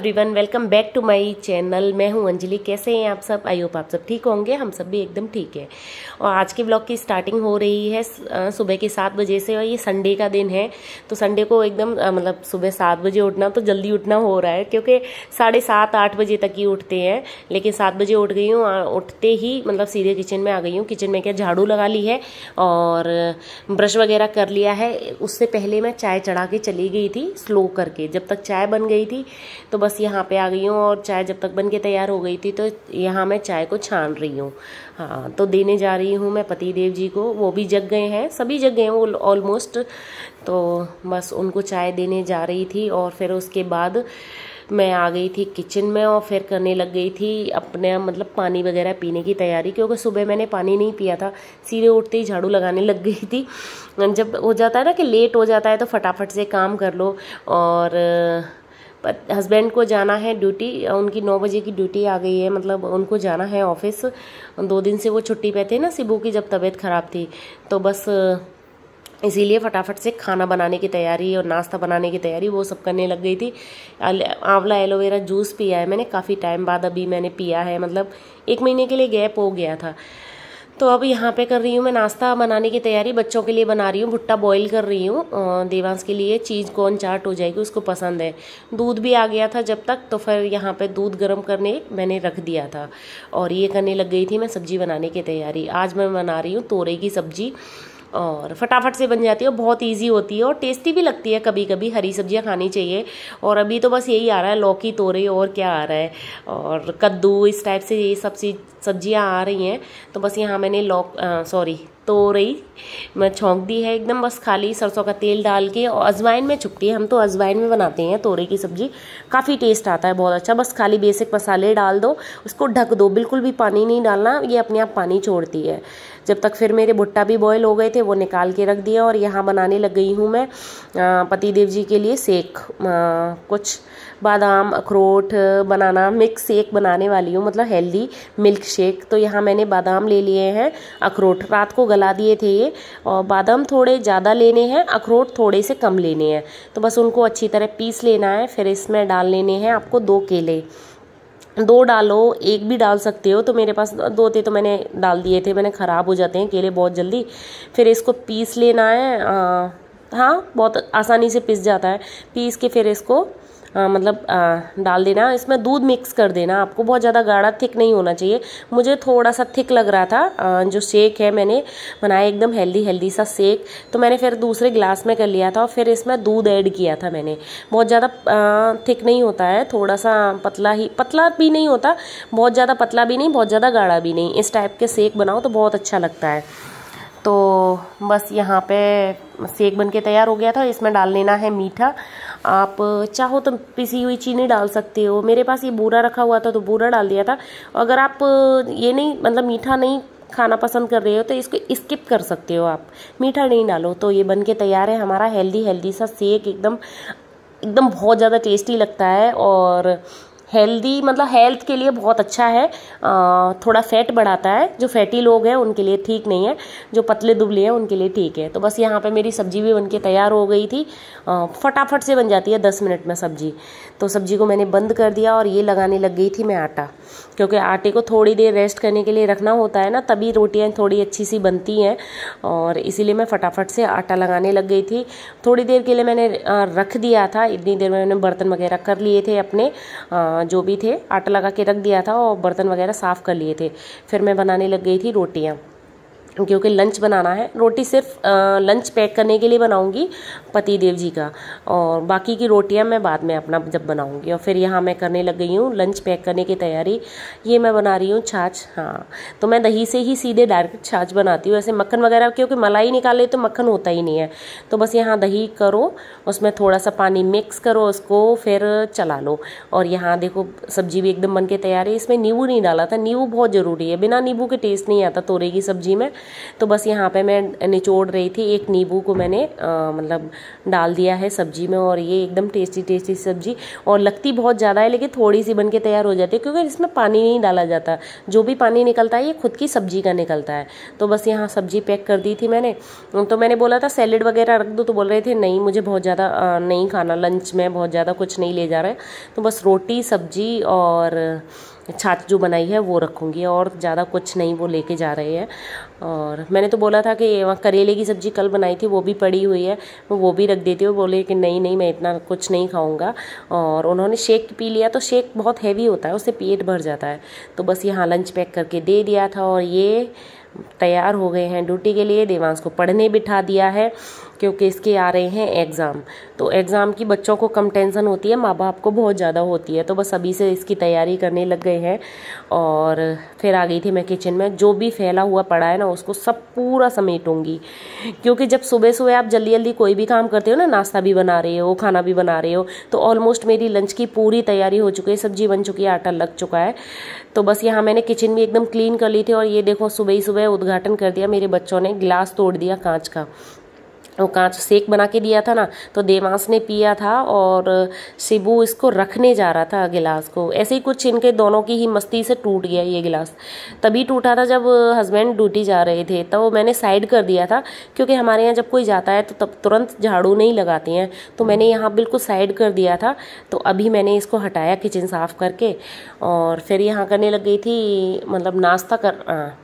Everyone welcome back to my channel मैं हूँ अंजलि। कैसे हैं आप सब? आई होप आप सब ठीक होंगे। हम सब भी एकदम ठीक है। और आज के ब्लॉग की स्टार्टिंग हो रही है सुबह के सात बजे से और ये संडे का दिन है। तो संडे को एकदम मतलब सुबह सात बजे उठना तो जल्दी उठना हो रहा है, क्योंकि साढ़े सात, आठ बजे तक ही उठते हैं। लेकिन सात बजे उठ गई हूँ उठते ही मतलब सीधे किचन में आ गई हूँ। किचन में क्या झाड़ू लगा ली है और ब्रश वगैरह कर लिया है। उससे पहले मैं चाय चढ़ा के चली गई थी स्लो करके। जब तक चाय बन गई थी तो बस यहाँ पे आ गई हूँ और चाय जब तक बन के तैयार हो गई थी तो यहाँ मैं चाय को छान रही हूँ। हाँ तो देने जा रही हूँ मैं पति देव जी को। वो भी जग गए हैं, सभी जग गए हैं, वो ऑलमोस्ट तो बस उनको चाय देने जा रही थी और फिर उसके बाद मैं आ गई थी किचन में और फिर करने लग गई थी अपने मतलब पानी वगैरह पीने की तैयारी, क्योंकि सुबह मैंने पानी नहीं पिया था। सीधे उठते ही झाड़ू लगाने लग गई थी। जब हो जाता है ना कि लेट हो जाता है तो फटाफट से काम कर लो और हस्बैंड को जाना है ड्यूटी उनकी नौ बजे की ड्यूटी आ गई है मतलब उनको जाना है ऑफ़िस दो दिन से वो छुट्टी पे थे ना सिबू की, जब तबीयत ख़राब थी। तो बस, इसीलिए फटाफट से खाना बनाने की तैयारी और नाश्ता बनाने की तैयारी, वो सब करने लग गई थी। आंवला एलोवेरा जूस पिया है मैंने, काफ़ी टाइम बाद अभी मैंने पिया है मतलब एक महीने के लिए गैप हो गया था। तो अब यहाँ पे कर रही हूँ मैं नाश्ता बनाने की तैयारी, बच्चों के लिए बना रही हूँ, भुट्टा बॉईल कर रही हूँ। देवांश के लिए चीज़ कौन चाट हो जाएगी, उसको पसंद है। दूध भी आ गया था जब तक तो फिर यहाँ पे दूध गर्म करने मैंने रख दिया था। और ये करने लग गई थी मैं सब्ज़ी बनाने की तैयारी। आज मैं बना रही हूँ तोरे की सब्ज़ी। और फटाफट से बन जाती है बहुत इजी होती है और टेस्टी भी लगती है कभी कभी हरी सब्ज़ियाँ खानी चाहिए। और अभी तो बस यही आ रहा है, लौकी तोरे और क्या आ रहा है? और कद्दू, इस टाइप से ये सब सब्ज़ियाँ आ रही हैं। तो बस यहाँ मैंने लौक सॉरी तो रही मैं छोंक दी है एकदम बस खाली सरसों का तेल डाल के और अजवाइन में छुपती है। हम तो अजवाइन में बनाते हैं तोरे की सब्ज़ी। काफ़ी टेस्ट आता है, बहुत अच्छा। बस खाली बेसिक मसाले डाल दो, उसको ढक दो, बिल्कुल भी पानी नहीं डालना, ये अपने आप पानी छोड़ती है। जब तक फिर मेरे भुट्टा भी बॉयल हो गए थे, वो निकाल के रख दिया और यहाँ बनाने लग गई हूँ मैं पति देव जी के लिए सेक कुछ बादाम, अखरोट, बनाना मिक्स शेक बनाने वाली हूँ मतलब हेल्दी मिल्क शेक तो यहाँ मैंने बादाम ले लिए हैं, अखरोट। रात को गला दिए थे ये, और बादाम थोड़े ज़्यादा लेने हैं, अखरोट थोड़े से कम लेने हैं। तो बस उनको अच्छी तरह पीस लेना है, फिर इसमें डाल लेने हैं आपको दो केले। दो डालो एक भी डाल सकते हो तो मेरे पास दो थे तो मैंने डाल दिए थे मैंने ख़राब हो जाते हैं केले बहुत जल्दी। फिर इसको पीस लेना है आ, हाँ बहुत आसानी से पिस जाता है। पीस के फिर इसको आ, मतलब आ, डाल देना। इसमें दूध मिक्स कर देना। आपको बहुत ज़्यादा गाढ़ा थिक नहीं होना चाहिए। मुझे थोड़ा सा थिक लग रहा था आ, जो शेक है मैंने बनाया एकदम हेल्दी हेल्दी सा शेक तो मैंने फिर दूसरे ग्लास में कर लिया था और फिर इसमें दूध ऐड किया था मैंने। बहुत ज़्यादा थिक नहीं होता है। थोड़ा सा पतला ही पतला भी नहीं होता बहुत ज़्यादा पतला भी नहीं बहुत ज़्यादा गाढ़ा भी नहीं। इस टाइप के शेक बनाओ तो बहुत अच्छा लगता है। तो बस यहाँ पे सेक बन के तैयार हो गया था। इसमें डाल लेना है मीठा। आप चाहो तो पिसी हुई चीनी डाल सकते हो। मेरे पास ये बूरा रखा हुआ था तो बूरा डाल दिया था। अगर आप ये नहीं मतलब मीठा नहीं खाना पसंद कर रहे हो तो इसको स्किप कर सकते हो आप। मीठा नहीं डालो तो ये बन के तैयार है। हमारा हेल्दी हेल्दी सा सेक एकदम एकदम बहुत ज़्यादा टेस्टी लगता है और हेल्दी मतलब हेल्थ के लिए बहुत अच्छा है। आ, थोड़ा फैट बढ़ाता है। जो फैटी लोग हैं उनके लिए ठीक नहीं है। जो पतले दुबले हैं उनके लिए ठीक है। तो बस यहाँ पे मेरी सब्ज़ी भी बनके तैयार हो गई थी। फटाफट से बन जाती है दस मिनट में सब्ज़ी। तो सब्ज़ी को मैंने बंद कर दिया और ये लगाने लग गई थी मैं आटा। क्योंकि आटे को थोड़ी देर रेस्ट करने के लिए रखना होता है ना तभी रोटियाँ थोड़ी अच्छी सी बनती हैं। और इसीलिए मैं फटाफट से आटा लगाने लग गई थी। थोड़ी देर के लिए मैंने रख दिया था। इतनी देर में मैंने बर्तन वगैरह कर लिए थे अपने। जो भी थे, आटा लगा के रख दिया था और बर्तन वगैरह साफ़ कर लिए थे। फिर मैं बनाने लग गई थी रोटियाँ। क्योंकि लंच बनाना है। रोटी सिर्फ़ लंच पैक करने के लिए बनाऊँगी पति देव जी का। और बाकी की रोटियाँ मैं बाद में अपना जब बनाऊँगी। और फिर यहाँ मैं करने लग गई हूँ लंच पैक करने की तैयारी। ये मैं बना रही हूँ छाछ हाँ। तो मैं दही से ही सीधे डायरेक्ट छाछ बनाती हूँ। ऐसे मक्खन वगैरह, क्योंकि मलाई निकाले तो मक्खन होता ही नहीं है। तो बस यहाँ दही करो, उसमें थोड़ा सा पानी मिक्स करो, उसको फिर चला लो। और यहाँ देखो, सब्ज़ी भी एकदम बन के तैयार है। इसमें नींबू नहीं डाला था। नींबू बहुत ज़रूरी है। बिना नींबू के टेस्ट नहीं आता तोरे की सब्ज़ी में। तो बस यहाँ पे मैं निचोड़ रही थी, एक नींबू को मैंने मतलब डाल दिया है सब्ज़ी में और ये एकदम टेस्टी टेस्टी सब्ज़ी। और लगती बहुत ज़्यादा है, लेकिन थोड़ी सी बन के तैयार हो जाती है, क्योंकि इसमें पानी नहीं डाला जाता। जो भी पानी निकलता है, ये खुद की सब्ज़ी का निकलता है। तो बस यहाँ सब्ज़ी पैक कर दी थी मैंने। तो मैंने बोला था, सैलेड वगैरह रख दो। तो बोल रहे थे, नहीं, मुझे बहुत ज़्यादा नहीं खाना। लंच में बहुत ज़्यादा कुछ नहीं ले जा रहा है। तो बस रोटी, सब्ज़ी और छाछ जो बनाई है, वो रखूँगी और ज़्यादा कुछ नहीं वो लेके जा रहे हैं। और मैंने तो बोला था कि वहाँ करेले की सब्ज़ी कल बनाई थी, वो भी पड़ी हुई है, मैं वो भी रख देती हूँ। बोले कि नहीं नहीं, मैं इतना कुछ नहीं खाऊँगा। और उन्होंने शेक पी लिया तो शेक बहुत हैवी होता है, उससे पेट भर जाता है। तो बस यहाँ लंच पैक करके दे दिया था और ये तैयार हो गए हैं। ड्यूटी के लिए देवांश को पढ़ने बिठा दिया है। क्योंकि इसके आ रहे हैं एग्ज़ाम तो एग्ज़ाम की बच्चों को कम टेंशन होती है माँ बाप को बहुत ज़्यादा होती है। तो बस अभी से इसकी तैयारी करने लग गए हैं और फिर आ गई थी मैं किचन में। जो भी फैला हुआ पड़ा है ना, उसको सब पूरा समेटूँगी। क्योंकि जब सुबह सुबह आप जल्दी जल्दी कोई भी काम करते हो ना, नाश्ता भी बना रहे हो, खाना भी बना रहे हो तो ऑलमोस्ट मेरी लंच की पूरी तैयारी हो चुकी है, सब्ज़ी बन चुकी है, आटा लग चुका है। तो बस यहाँ मैंने किचन भी एकदम क्लीन कर ली थी और ये देखो सुबह ही सुबह उद्घाटन कर दिया, मेरे बच्चों ने गिलास तोड़ दिया कांच का। वो कांच सेक बना के दिया था ना तो देवांश ने पिया था और शिबू इसको रखने जा रहा था गिलास को। ऐसे ही कुछ इनके दोनों की ही मस्ती से टूट गया ये गिलास। तभी टूटा था जब हस्बैंड ड्यूटी जा रहे थे तो मैंने साइड कर दिया था, क्योंकि हमारे यहाँ जब कोई जाता है तो तब तुरंत झाड़ू नहीं लगाती हैं तो मैंने यहाँ बिल्कुल साइड कर दिया था तो अभी मैंने इसको हटाया किचन साफ़ करके और फिर यहाँ करने लग गई थी मतलब नाश्ता कर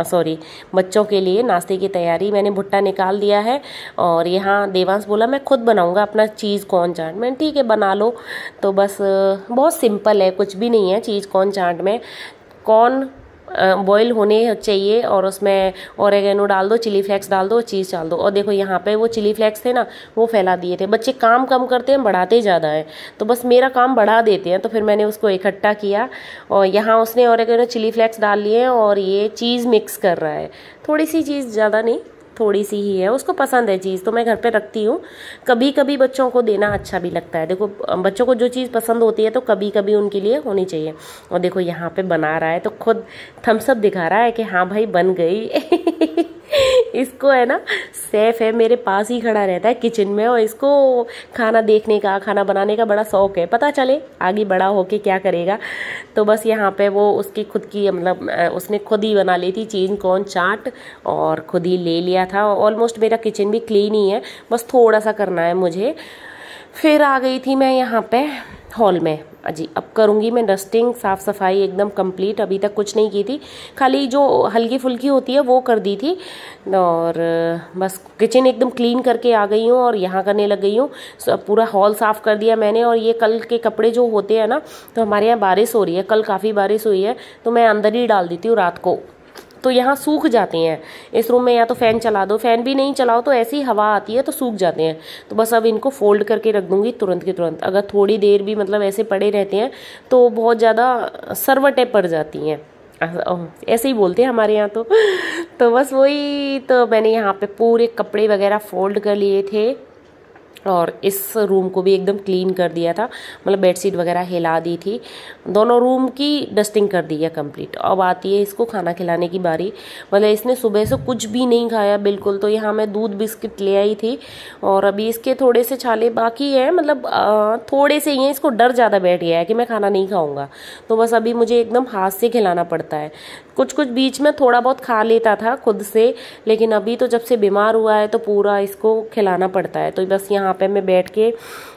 सॉरी बच्चों के लिए नाश्ते की तैयारी मैंने भुट्टा निकाल दिया है और यहाँ देवांश बोला, मैं खुद बनाऊँगा अपना चीज़ कौन चाट। मैंने, ठीक है, बना लो। तो बस, बहुत सिंपल है, कुछ भी नहीं है चीज़ कौन चाट में। कौन बॉईल होने चाहिए और उसमें और डाल दो चिली फ्लेक्स डाल दो चीज़ डाल दो। और देखो यहाँ पे वो चिली फ्लेक्स थे ना, वो फैला दिए थे। बच्चे काम कम करते हैं, बढ़ाते ज़्यादा हैं। तो बस मेरा काम बढ़ा देते हैं। तो फिर मैंने उसको इकट्ठा किया और यहाँ उसने और चिली फ्लेक्स डाल लिए और ये चीज़ मिक्स कर रहा है। थोड़ी सी चीज़ ज़्यादा नहीं थोड़ी सी ही है, उसको पसंद है चीज़ तो मैं घर पे रखती हूँ। कभी कभी बच्चों को देना अच्छा भी लगता है। देखो बच्चों को जो चीज़ पसंद होती है तो कभी कभी उनके लिए होनी चाहिए। और देखो, यहाँ पे बना रहा है तो खुद थम्सअप दिखा रहा है कि हाँ भाई, बन गई। इसको है ना सेफ़ है, मेरे पास ही खड़ा रहता है किचन में और इसको खाना देखने का, खाना बनाने का बड़ा शौक है। पता चले, आगे बड़ा होके क्या करेगा? तो बस यहाँ पे वो उसकी खुद की मतलब उसने खुद ही बना ली थी चीज़ कौन चाट और खुद ही ले लिया था। ऑलमोस्ट मेरा किचन भी क्लीन ही है, बस थोड़ा सा करना है मुझे। फिर आ गई थी मैं यहाँ पे हॉल में। जी, अब करूँगी मैं डस्टिंग साफ़ सफ़ाई एकदम कंप्लीट अभी तक कुछ नहीं की थी। खाली जो हल्की फुल्की होती है, वो कर दी थी। और, बस किचन एकदम क्लीन करके आ गई हूँ और यहाँ करने लग गई हूँ। पूरा हॉल साफ़ कर दिया मैंने और ये कल के कपड़े जो होते हैं ना तो हमारे यहाँ बारिश हो रही है। कल काफ़ी बारिश हुई है तो मैं अंदर ही डाल देती हूँ रात को। तो यहाँ सूख जाते हैं। इस रूम में या तो फ़ैन चला दो फ़ैन भी नहीं चलाओ तो ऐसी हवा आती है तो सूख जाते हैं। तो बस अब इनको फोल्ड करके रख दूँगी तुरंत के तुरंत। अगर थोड़ी देर भी मतलब ऐसे पड़े रहते हैं तो बहुत ज़्यादा सरवटें पड़ जाती हैं। ऐसे ही बोलते हैं हमारे यहाँ तो। तो बस वही तो मैंने यहाँ पे पूरे कपड़े वगैरह फोल्ड कर लिए थे। और इस रूम को भी एकदम क्लीन कर दिया था। मतलब बेडशीट वगैरह हिला दी थी। दोनों रूम की डस्टिंग कर दी है कंप्लीट अब आती है इसको खाना खिलाने की बारी। मतलब इसने सुबह से कुछ भी नहीं खाया बिल्कुल। तो यहाँ मैं दूध बिस्किट ले आई थी और अभी इसके थोड़े से छाले बाकी है। मतलब थोड़े से ही हैं। इसको डर ज़्यादा बैठ गया है कि मैं खाना नहीं खाऊँगा। तो बस अभी मुझे एकदम हाथ से खिलाना पड़ता है। कुछ कुछ बीच में थोड़ा बहुत खा लेता था खुद से, लेकिन अभी तो जब से बीमार हुआ है तो पूरा इसको खिलाना पड़ता है। तो बस यहाँ पे मैं बैठ के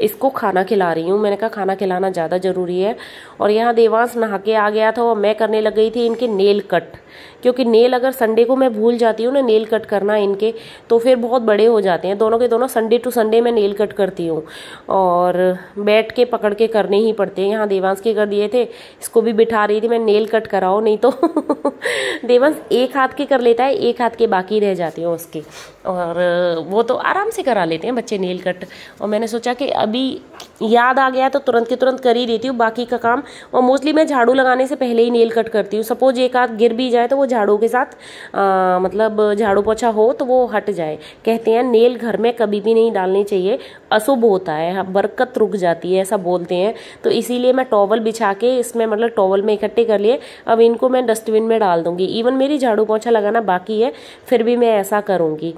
इसको खाना खिला रही हूँ। मैंने कहा, खाना खिलाना ज़्यादा ज़रूरी है। और यहाँ देवांश नहा के आ गया था और मैं करने लग गई थी इनके नेल कट। क्योंकि नेल अगर संडे को मैं भूल जाती हूँ ना, नेल कट करना इनके तो फिर बहुत बड़े हो जाते हैं। दोनों के दोनों संडे टू संडे मैं नेल कट करती हूँ। और बैठ के, पकड़ के करने ही पड़ते हैं। यहाँ देवांश के कर दिए थे, इसको भी बिठा रही थी, मैं नेल कट कराओ, नहीं तो देवांश एक हाथ के कर लेता है, एक हाथ के बाकी रह जाती हूँ उसके। और वो तो आराम से करा लेते हैं बच्चे नेल कट। और मैंने सोचा कि अभी याद आ गया तो तुरंत के तुरंत कर ही देती हूँ बाकी का काम। और मोस्टली मैं झाड़ू लगाने से पहले ही नेल कट करती हूँ। सपोज़ एक आध गिर भी जाए तो वो झाड़ू के साथ आ, मतलब झाड़ू पोछा हो तो वो हट जाए। कहते हैं नेल घर में कभी भी नहीं डालनी चाहिए। अशुभ होता है हाँ, बरकत रुक जाती है ऐसा बोलते हैं। तो इसीलिए मैं टॉवल बिछा के इसमें मतलब टॉवल में इकट्ठे कर लिए। अब इनको मैं डस्टबिन में डाल दूँगी। इवन मेरी झाड़ू पोछा लगाना बाकी है फिर भी मैं ऐसा करूँगी।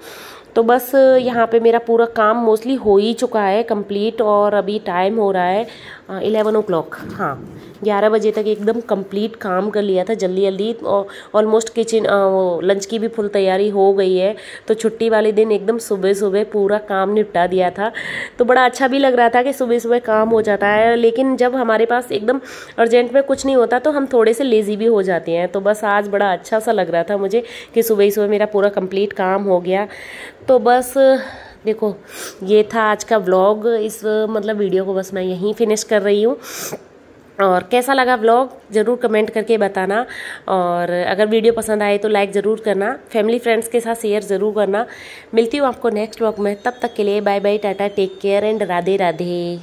तो बस, यहाँ पे मेरा पूरा काम मोस्टली हो ही चुका है कंप्लीट और अभी टाइम हो रहा है। इलेवन ओ क्लॉक हाँ। ग्यारह बजे तक एकदम कंप्लीट काम कर लिया था, जल्दी जल्दी ऑलमोस्ट किचन वो लंच की भी फुल तैयारी हो गई है। तो छुट्टी वाले दिन एकदम सुबह सुबह पूरा काम निपटा दिया था। तो बड़ा अच्छा भी लग रहा था कि सुबह सुबह काम हो जाता है, लेकिन जब हमारे पास एकदम अर्जेंट में कुछ नहीं होता तो हम थोड़े से लेज़ी भी हो जाते हैं। तो बस आज बड़ा अच्छा सा लग रहा था मुझे कि सुबह ही सुबह मेरा पूरा कंप्लीट काम हो गया। तो बस देखो, ये था आज का व्लॉग इस मतलब वीडियो को बस मैं यहीं फिनिश कर रही हूँ। और कैसा लगा व्लॉग ज़रूर कमेंट करके बताना। और अगर वीडियो पसंद आए तो लाइक ज़रूर करना। फैमिली फ्रेंड्स के साथ शेयर ज़रूर करना। मिलती हूँ आपको नेक्स्ट व्लॉग में। तब तक के लिए bye bye ta-ta take care and Radhe Radhe